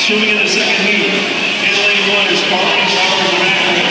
Swimming in the second heat, in lane one is Barton Bauer Macri.